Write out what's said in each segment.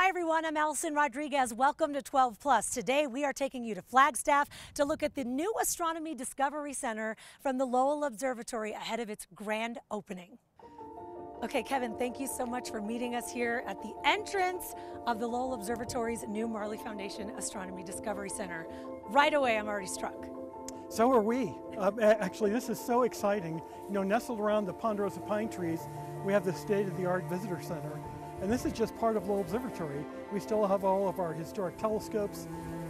Hi everyone, I'm Allison Rodriguez. Welcome to 12 Plus. Today we are taking you to Flagstaff to look at the new Astronomy Discovery Center from the Lowell Observatory ahead of its grand opening. Okay, Kevin, thank you so much for meeting us here at the entrance of the Lowell Observatory's new Marley Foundation Astronomy Discovery Center. Right away, I'm already struck. So are we. Um, actually, this is so exciting. You know, nestled around the ponderosa pine trees, we have the state-of-the-art visitor center. And this is just part of Lowell Observatory. We still have all of our historic telescopes,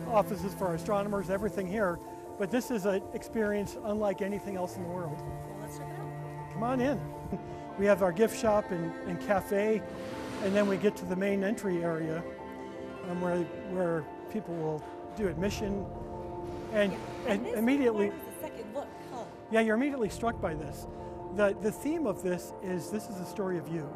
offices for our astronomers, everything here. But this is an experience unlike anything else in the world. Well, let's check it out. Come on in. We have our gift shop and, and cafe, and then we get to the main entry area um, where, where people will do admission. And, Yeah, and this immediately, requires a second look, huh? yeah, you're immediately struck by this. The, the theme of this is this is the story of you,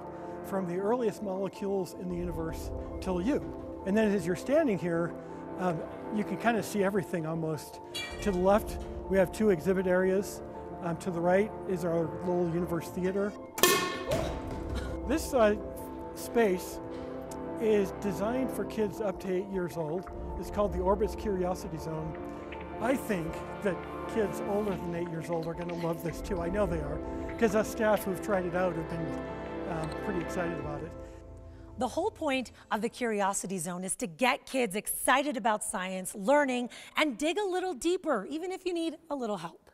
from the earliest molecules in the universe till you. And then as you're standing here, um, you can kind of see everything almost. To the left, we have two exhibit areas. Um, to the right is our little Universe Theater. This uh, space is designed for kids up to eight years old. It's called the Orbits Curiosity Zone. I think that kids older than eight years old are going to love this too. I know they are, because us staff who've tried it out have been um, pretty excited about it. The whole point of the Curiosity Zone is to get kids excited about science, learning, and dig a little deeper, even if you need a little help.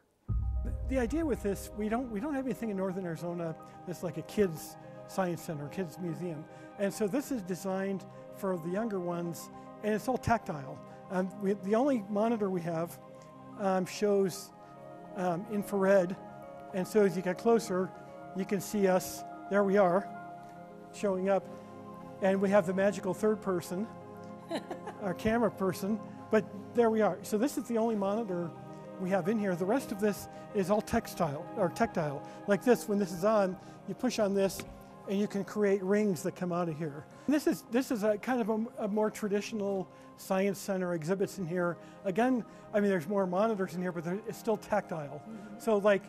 The idea with this, we don't we don't have anything in northern Arizona that's like a kids science center, kids museum, and so this is designed for the younger ones, and it's all tactile. Um, we, the only monitor we have um, shows um, infrared, and so as you get closer, you can see us. There we are, showing up, and we have the magical third person, our camera person. But there we are. So this is the only monitor we have in here. The rest of this is all textile or tactile. Like this, when this is on, you push on this, and you can create rings that come out of here. And this is this is a kind of a, a more traditional science center exhibits in here. Again, I mean, there's more monitors in here, but it's still tactile. Mm-hmm. So like,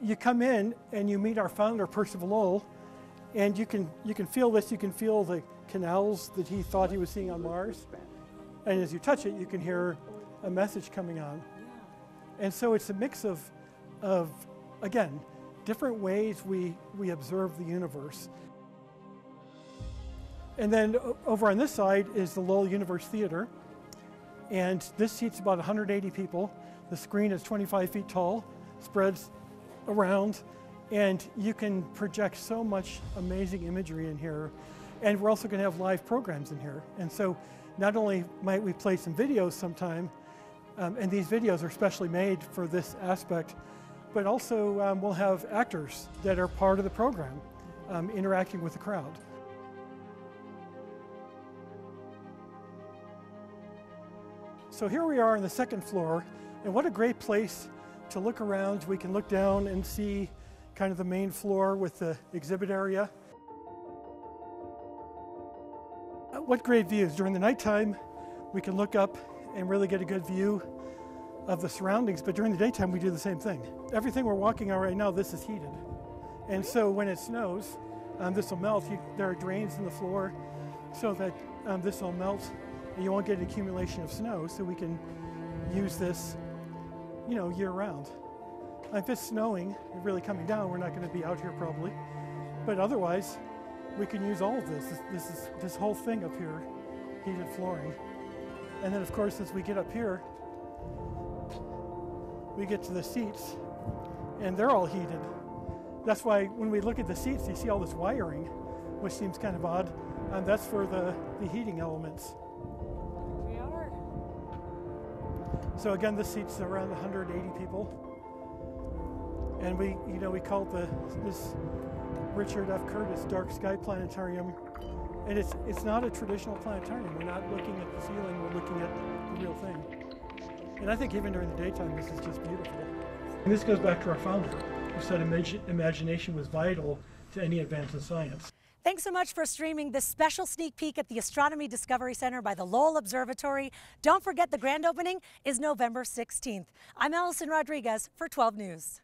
you come in and you meet our founder, Percival Lowell, and you can you can feel this. You can feel the canals that he thought he was seeing on Mars, and as you touch it, you can hear a message coming on. And so it's a mix of, of again, different ways we, we observe the universe. And then over on this side is the Lowell Universe Theater. And this seats about 180 people. The screen is 25 feet tall, spreads around, and you can project so much amazing imagery in here. And we're also going to have live programs in here. And so not only might we play some videos sometime, um, and these videos are specially made for this aspect, but also um, we'll have actors that are part of the program um, interacting with the crowd. So here we are on the second floor, and what a great place to look around. We can look down and see kind of the main floor with the exhibit area. Uh, What great views. During the nighttime, we can look up and really get a good view of the surroundings, but during the daytime, we do the same thing. Everything we're walking on right now, this is heated. And so when it snows, um, this will melt. You, there are drains in the floor so that um, this will melt and you won't get an accumulation of snow, so we can use this, you know, year round. If it's snowing, and really coming down, we're not going to be out here probably. But otherwise, we can use all of this. This, this is this whole thing up here, heated flooring. And then of course, as we get up here, we get to the seats, and they're all heated. That's why when we look at the seats, you see all this wiring, which seems kind of odd. And that's for the, the heating elements. So again, this seats around 180 people. And we, you know, we call it the, this Richard F. Caris Dark Sky Planetarium. And it's, it's not a traditional planetarium. We're not looking at the ceiling, we're looking at the real thing. And I think even during the daytime, this is just beautiful. And this goes back to our founder, who said imagi- imagination was vital to any advance in science. Thanks so much for streaming this special sneak peek at the Astronomy Discovery Center by the Lowell Observatory. Don't forget the grand opening is November 16th. I'm Allison Rodriguez for 12 News.